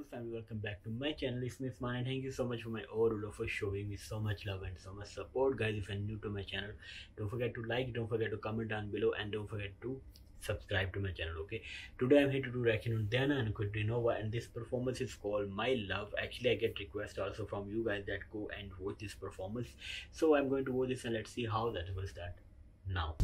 Hello family, welcome back to my channel. It's me Usman and thank you so much for my overall for showing me so much love and so much support. Guys, if you're new to my channel, don't forget to like, don't forget to comment down below and don't forget to subscribe to my channel okay? Today i'm here to do reaction on Diana Ankudinova and this performance is called my love. Actually i get requests also from you guys that go and watch this performance. So i'm going to watch this and let's see how that will start. Now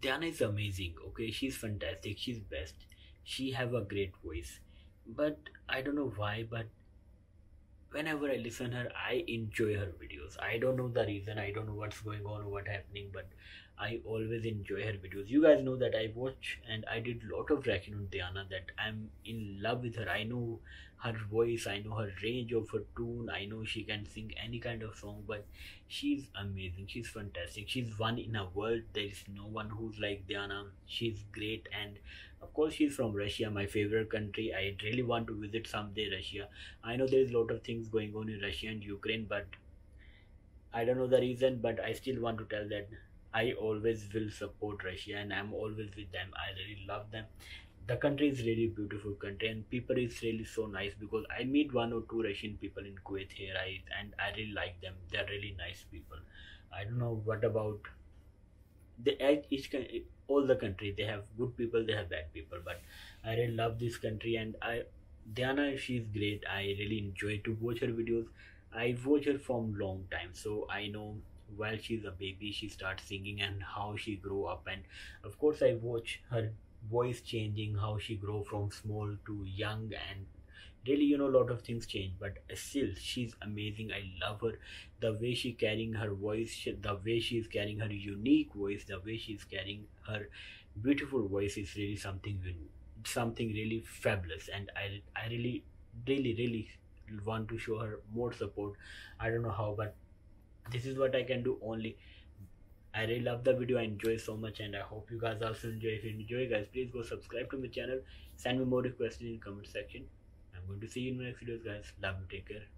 Diana is amazing. Okay, she's fantastic. She's best. She have a great voice, but I don't know why. But whenever I listen her, I enjoy her videos. I don't know the reason. I don't know what's going on, what happening, but I always enjoy her videos. You guys know that I watch and I did lot of reaction on Diana. That I'm in love with her. I know her voice i know her range of her tune i know she can sing any kind of song but she's amazing she's fantastic she's one in a world there is no one who's like diana she's great and of course she's from russia my favorite country i really want to visit someday russia i know there's a lot of things going on in russia and ukraine but i don't know the reason but i still want to tell that i always will support russia and i'm always with them. I really love them. The country is really beautiful country and people is really so nice because i meet one or two russian people in kuwait here I, and i really like them. They're really nice people. I don't know what about the each all the country they have good people they have bad people but i really love this country and i diana she's great. I really enjoy to watch her videos. I watch her from long time so i know while she's a baby she starts singing and how she grew up. And of course i watch her voice changing how she grow from small to young and really you know a lot of things change. But still she's amazing. I love her. The way she carrying her voice the way she's carrying her unique voice the way she's carrying her beautiful voice is really something something really fabulous. And i i really really really want to show her more support. I don't know how but this is what i can do only I really love the video. I enjoy so much and I hope you guys also enjoy. If you enjoy guys, please go subscribe to my channel. Send me more requests in the comment section. I'm going to see you in my next videos guys. Love you. Take care.